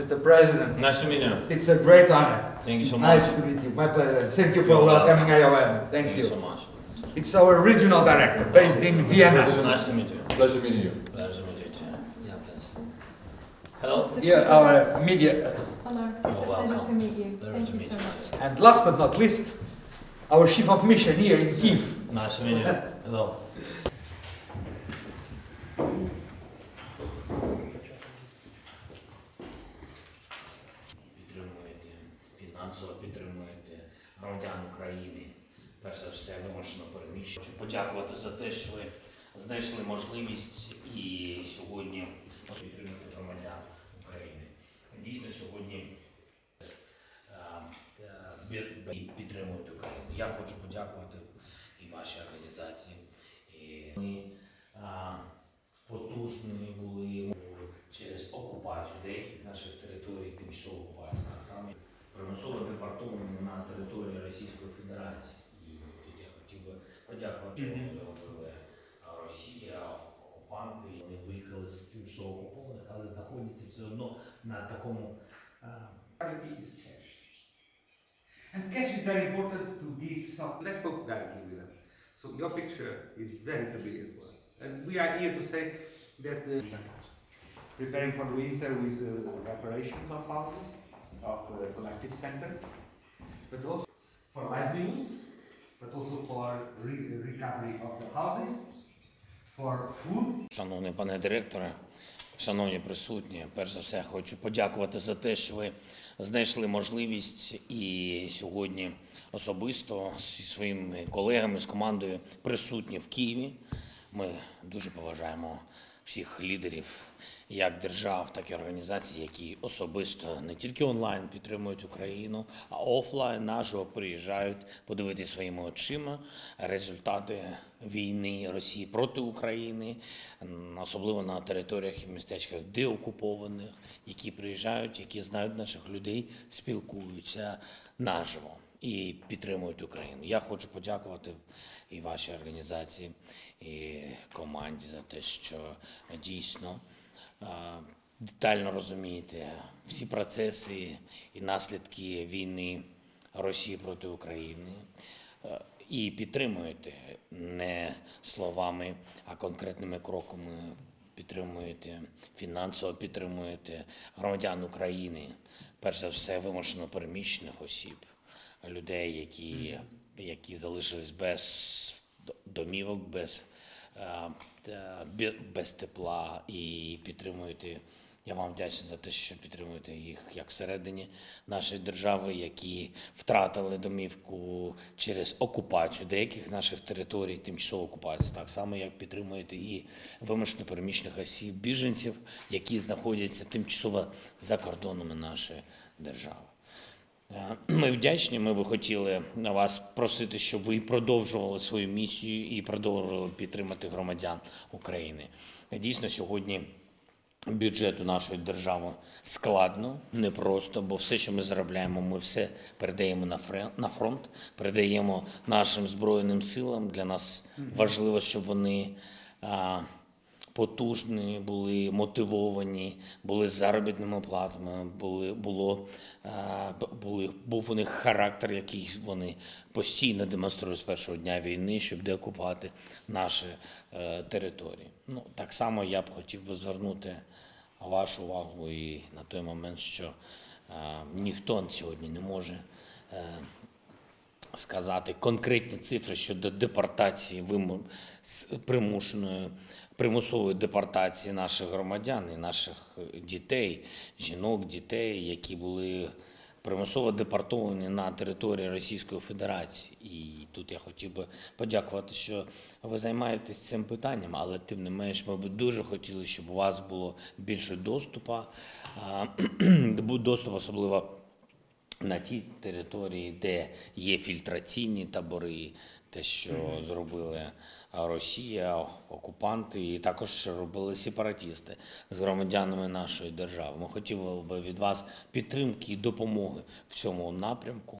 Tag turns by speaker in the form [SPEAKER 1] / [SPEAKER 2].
[SPEAKER 1] Mr. President.
[SPEAKER 2] Nice to meet you.
[SPEAKER 1] It's a great honor.
[SPEAKER 2] Thank you so much.
[SPEAKER 1] Nice to meet you. My pleasure. Thank you for
[SPEAKER 2] You're
[SPEAKER 1] welcoming IOM. Thank
[SPEAKER 2] Thank you
[SPEAKER 1] you.
[SPEAKER 2] so much.
[SPEAKER 1] It's our regional director based in Vienna.
[SPEAKER 2] Nice to meet you.
[SPEAKER 3] Pleasure meeting you.
[SPEAKER 2] Pleasure to meet you too. Yeah, please. Hello.
[SPEAKER 1] Yeah, our media.
[SPEAKER 4] Hello, it's a
[SPEAKER 2] You're
[SPEAKER 4] pleasure
[SPEAKER 2] welcome.
[SPEAKER 4] to meet you.
[SPEAKER 2] Pleasure
[SPEAKER 4] Thank you so much.
[SPEAKER 1] And last but not least, our chief of mission here in Kiev.
[SPEAKER 2] Nice to meet you. Hello. Громадян України. Перш за все, вимушено переміщення. Хочу подякувати за те, що ви знайшли можливість і сьогодні підтримати громадян України. Дійсно, сьогодні е, е, підтримують Україну. Я хочу подякувати і вашій організації. Вони а, потужні були через окупацію деяких наших територій, тимчасову окупацію. Так само примусово депортовані на території Російської Федерації. І тут я хотів би подякувати, що вони зробили а, Росія, окупанти. Вони виїхали з тимчасово окупованих, але знаходяться все одно на такому. а,
[SPEAKER 5] Reality is cash. And cash is very important to give some.
[SPEAKER 6] I spoke directly with them. So your picture is very familiar to us. And we are here to say that uh,
[SPEAKER 5] Preparing for the winter with the reparations of houses, Of uh, collective centers, but also for livelihoods, but also for re- recovery of the houses, for food,
[SPEAKER 2] Шановний пане директоре, шановні присутні, перш за все хочу подякувати за те, що ви знайшли можливість і сьогодні особисто зі своїми колегами з командою присутні в Києві. Ми дуже поважаємо всіх лідерів як держав, так і організацій, які особисто не тільки онлайн підтримують Україну, а офлайн наживо приїжджають подивитися своїми очима результати війни Росії проти України, особливо на територіях і містечках деокупованих, які приїжджають, які знають наших людей, спілкуються наживо і підтримують Україну. Я хочу подякувати і вашій організації, і команді за те, що дійсно детально розумієте всі процеси і наслідки війни Росії проти України. І підтримуєте не словами, а конкретними кроками. Підтримуєте фінансово підтримуєте громадян України, перш за все вимушено переміщених осіб, людей, які, які залишились без домівок, без, без тепла і підтримуєте. Я вам вдячний за те, що підтримуєте їх як всередині нашої держави, які втратили домівку через окупацію деяких наших територій, тимчасову окупацію, так само як підтримуєте і вимушено переміщених осіб, біженців, які знаходяться тимчасово за кордонами нашої держави. Е, Ми вдячні. Ми би хотіли на вас просити, щоб ви продовжували свою місію і продовжували підтримати громадян України. Дійсно, сьогодні бюджету нашої держави складно, непросто, бо все, що ми заробляємо, ми все передаємо на фронт, передаємо нашим збройним силам. Для нас важливо, щоб вони. Потужні, були мотивовані, були заробітними платами, були, було, е, були, був у них характер, який вони постійно демонструють з першого дня війни, щоб деокупувати наші е, території. Ну, так само я б хотів би звернути вашу увагу і на той момент, що е, ніхто сьогодні не може. е, сказати конкретні цифри щодо депортації з примушеної примусової депортації наших громадян і наших е, дітей, жінок, дітей, які були примусово депортовані на території Російської Федерації. І тут я хотів би подякувати, що ви займаєтесь цим питанням, але тим не менш, ми б дуже хотіли, щоб у вас було більше доступу, доступ особливо на тій території, де є фільтраційні табори, те, що зробили Росія, окупанти, і також робили сепаратісти з громадянами нашої держави. Ми хотіли би від вас підтримки і допомоги в цьому напрямку.